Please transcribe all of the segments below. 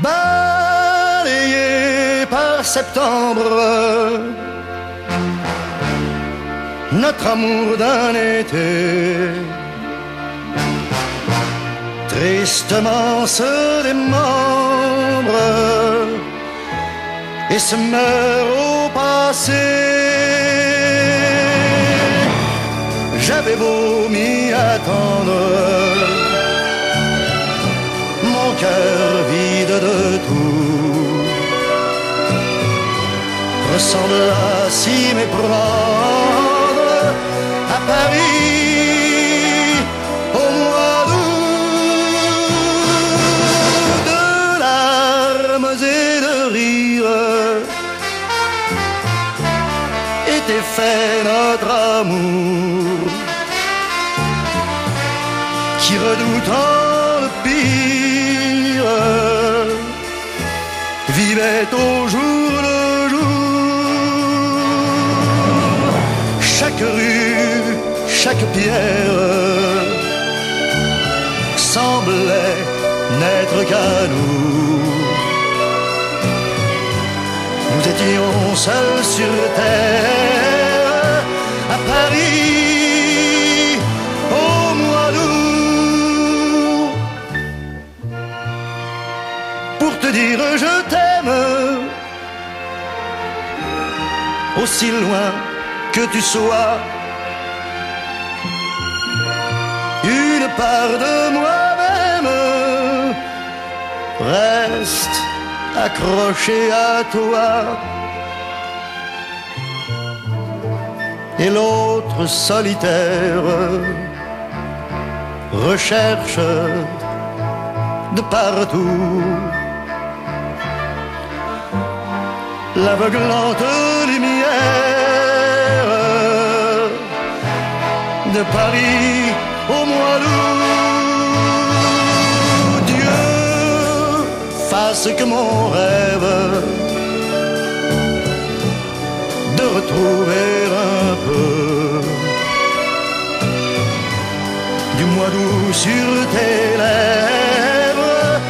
balayé par septembre. Notre amour d'un été, tristement se démembre et se meurt au passé. J'avais beau attendre. Ressemble à s'y méprendre à Paris au mois d'août. De larmes et de rires était fait notre amour qui redoutant le pire vivait au jour chaque pierre semblait n'être qu'à nous. Nous étions seuls sur terre à Paris au mois d'août. Pour te dire je t'aime, aussi loin que tu sois. Part de moi-même. Reste accrochée à toi. Et l'autre solitaire recherche de partout. L'aveuglante lumière de Paris au mois d'août. Dieu fasse que mon rêve de retrouver un peu du mois d'août sur tes lèvres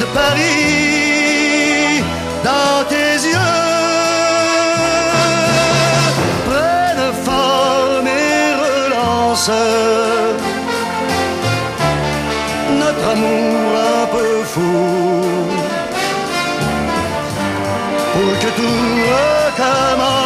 de Paris dans tes yeux prenne forme et relance amour un peu fou. Pour que tout recommence